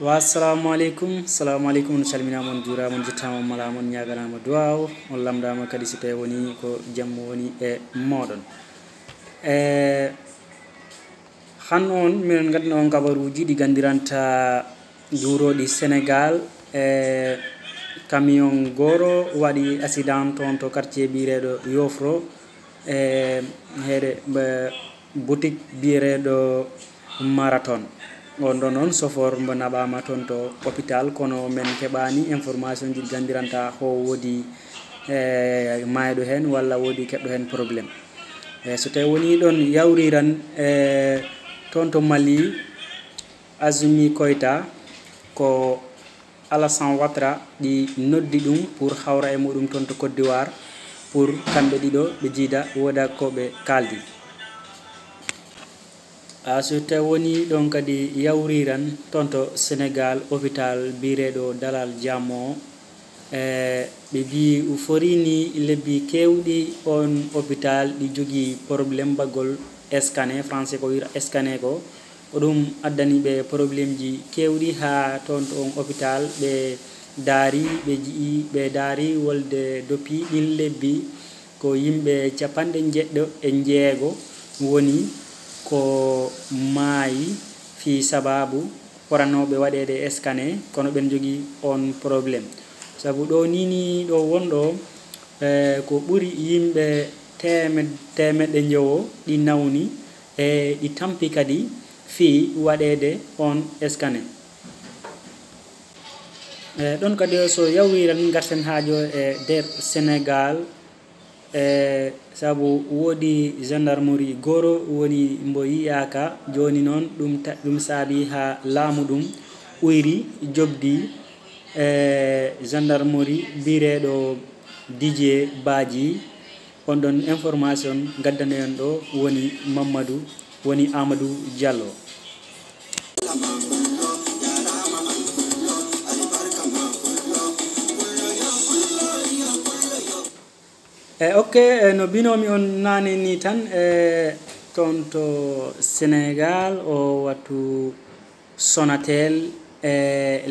wa assalamu aleykum assalamu aleykum on calminama on juurama on jettama on malama on ñaganama duwa on lamdama kadi so tawi woni ko jamma woni e moɗon. E han on minen gandina on kabaruji ɗi gandiranta juuroɗi sénégal. E camion goro waɗi accident toon to quartier biyereɗo yofro. E heede boutique biyereɗo marathon. On ɗo noon sofor mbo naɓama toon to kono min keɓani information ji gandiranta ho woodi e mayɗo hen walla woodi keɓɗo hen probléme e so tawi woni ɗon yawriran e toon to mali azumi koyta ko alasan watra ɗi noddi ɗum pour hawra e muɗum toon to côte pour woda koɓe kaldi so tawi woni ɗon kadi yawriran toon to sénégal hôpital biyeteɗo dalal jammo e ɓe mbi forini lebbi kewɗi on hôpital ɗi jogui probléme mbaggol scané français ko wira scané ko. Oɗum addani ɓe probléme ji kewɗi ha toon to on hôpital ɓe daari ɓe jii ɓe daari wolde doppi ɗin lebbi ko yimɓe capanɗe jeɗɗo e jeego woni ko maayi fi sababu ɓuranoɓe waɗede scané kono ɓen jogui on probléme saabu ɗo nini ɗo wonɗo e, ko ɓuuri yimɓe temeɗɗe jowo ɗi nawni e ɗi tampi kadi fi waɗede on scané eh, ɗon kadi so yawti tan garten haajo e nder sénégal e saabu woodi gendarmerie goro woni mbo yiyaka joni noon ɗum ɗum saabi ha laamu ɗum ɓoyri jobdi. E gendarmerie bireɗo didie baaji. On ɗon information gaddanoyon ɗo woni mamadou woni amadou diallo. e ok e, no binomi on nane ni tan e toon to sénégal o wattu sonatel e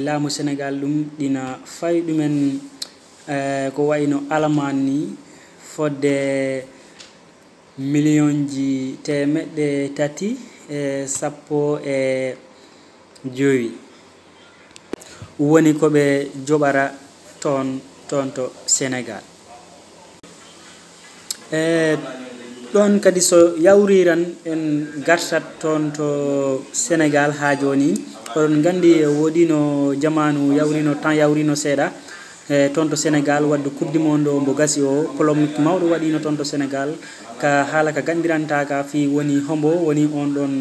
laamu sénégal ɗum ɗina fayi ɗumen e, ko wayno alaman ni fodde million ji temeɗɗe tati e sappo e joyi. Woni koɓe joɓara toon toon to sénégal e ɗon kadi so yawriran en gartat toon to sénégal ha joni oɗon gandi e woodi no jamanu yawrino temps yawrino seeɗa e toon to sénégal wadde coupe du monde o mbo gasi o polomique mawɗo waɗino toon to sénégal ka haala ka gandirantaka fi woni hombo woni on ɗon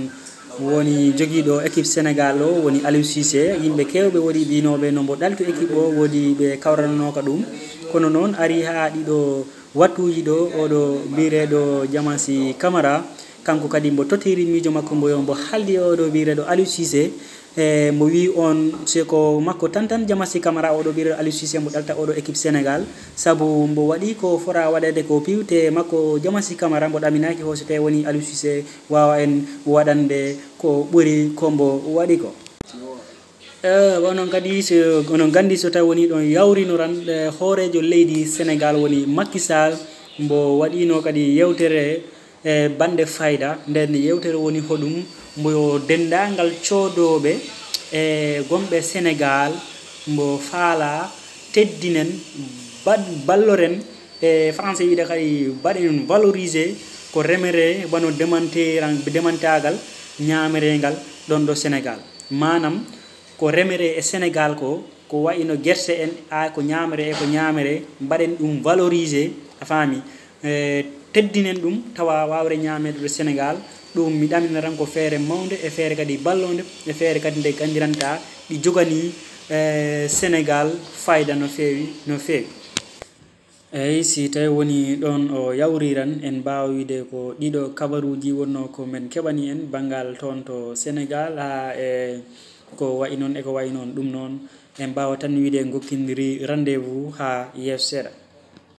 woni joguiɗo équipe sénégal o woni aliou sisé yimɓe kewɓe woɗi mbinoɓe no mbo ɗaltu équipe o woodi ɓe kawrananoka ɗum. Kono noon ari ha ɗiɗo wattuji ɗo oɗo bireɗo jamansi camara. Kanko kadi mbo totiri miijo makko mbo yo mbo haaldi oɗo bireɗo aliou sisé e mo wi on seko makko tan tan jamassi camara oɗo ɓiral aliou sisé mo ɗalta oɗo équipe sénégal. Saabu mbo waɗi ko fora waɗede ko piwte makko jamassi camara mbo ɗaminaki hoso tawi woni aliou sisé wawa en waɗande ko ɓuuri kombo waɗi ko. Eh, onon kadi onon gandi so tawi woni ɗon yawrinoran e hoorejo leydi sénégal woni makisal mbo waɗino kadi yewtere e bande fayida. Nden yewtere woni hoɗum mboyo dendagal codoɓe e gomɓe sénégal mbo faala teddinen balloren e français wiide kadi mbaɗen valorisé ko remere wano demanteran demantagal ñamerengal ɗon ɗo sénégal manam ko remere e sénégal ko ko wayino guerte en a ko ñamere e ko ñamere mbaɗen ɗum valorisé a faami. Eh, teddinen ɗum tawa wawre ñamede ɗo e sénégal ɗum mi ɗamina tan ko feere mawde e feere kadi ballode e feere kadi nde gandiranta ɗi jogani eh, sénégal fayida no feewi no feewi. Eyyi si tawi woni ɗon o yawriran en mbawa wiide ko ɗiɗo kabaruji wonno ko men keɓani en banggal toon to sénégal ha e eh, ko wayi noon eko wayi noon ɗum noon en mbawa tan wiide gokkidiri rendez vous ha yeeso seeɗa.